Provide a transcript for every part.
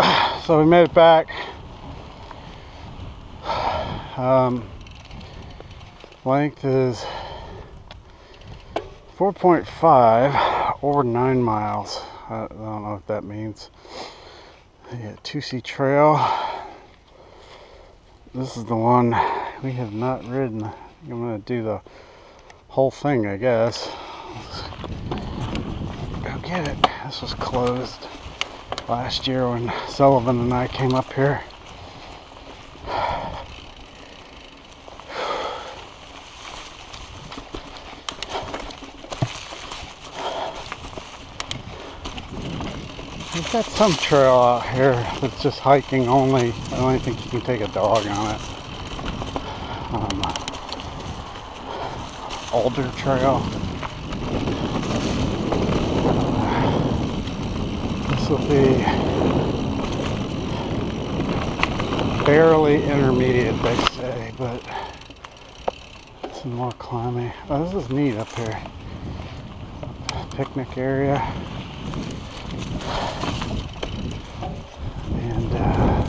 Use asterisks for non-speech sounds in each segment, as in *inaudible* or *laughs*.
*sighs* so we made it back. *sighs* Um, length is 4.5 or 9 miles. I don't know what that means. Yeah, 2C Trail. This is the one we have not ridden. I'm going to do the whole thing, I guess. Go get it. This was closed last year when Sullivan and I came up here. We've got some trail out here that's just hiking only. I don't even think you can take a dog on it. Um, Alder Trail. Will be barely intermediate, they say, but some more climbing. Oh, this is neat up here. Picnic area. And uh,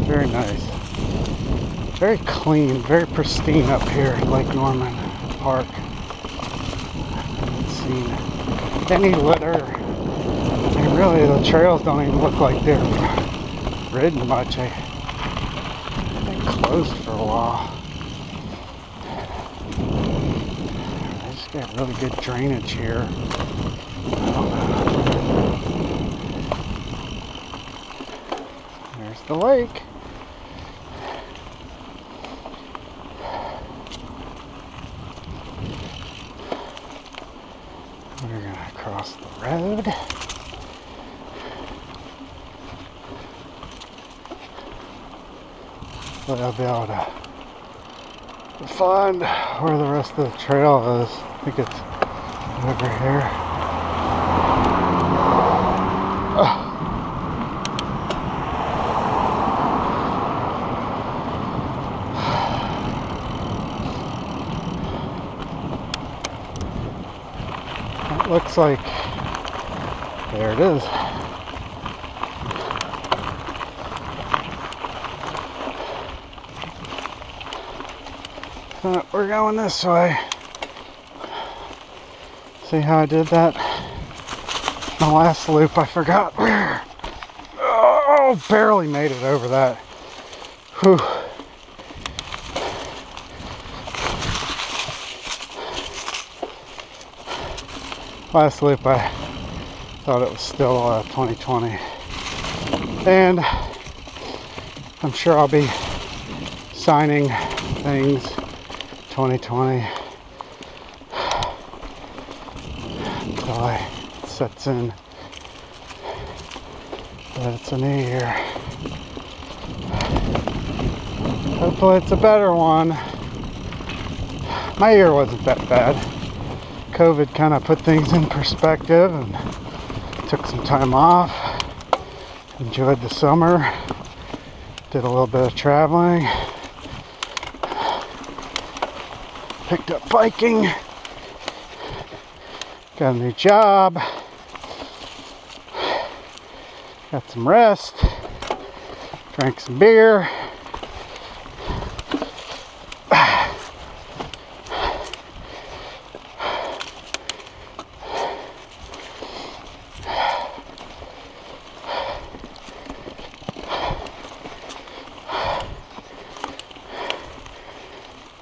very nice. Very clean, very pristine up here Lake Norman Park. Any litter. I mean, really, the trails don't even look like they're ridden much. I, they closed for a while. I just got really good drainage here. There's the lake. We're gonna cross the road. But I'll be able to find where the rest of the trail is. I think it's over here. Looks like there it is. We're going this way. See how I did that? The last loop, I forgot where. *laughs* Oh, barely made it over that. Whew. Last loop, I thought it was still uh, 2020. And I'm sure I'll be signing things 2020 until it sets in that it's a new year. Hopefully it's a better one. My year wasn't that bad. COVID kind of put things in perspective and took some time off. Enjoyed the summer. Did a little bit of traveling. Picked up biking. Got a new job. Got some rest. Drank some beer.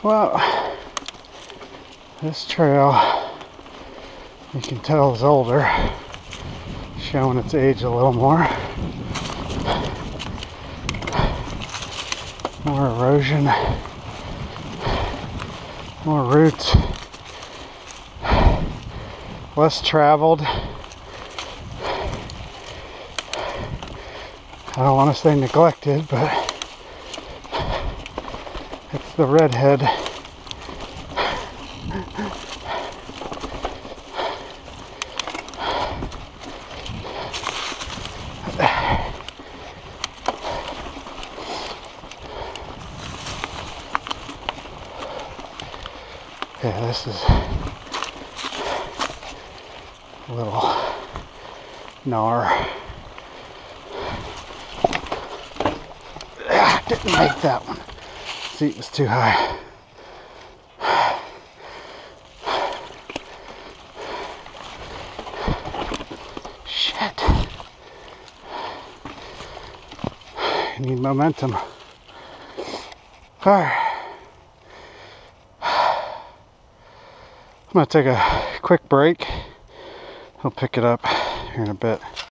Well, this trail you can tell is older, showing its age a little more. More erosion, more roots, less traveled. I don't want to say neglected, but the redhead. Yeah, this is a little Nar. Ah, didn't make that one. Seat was too high. Shit. I need momentum. Alright. I'm gonna take a quick break. I'll pick it up here in a bit.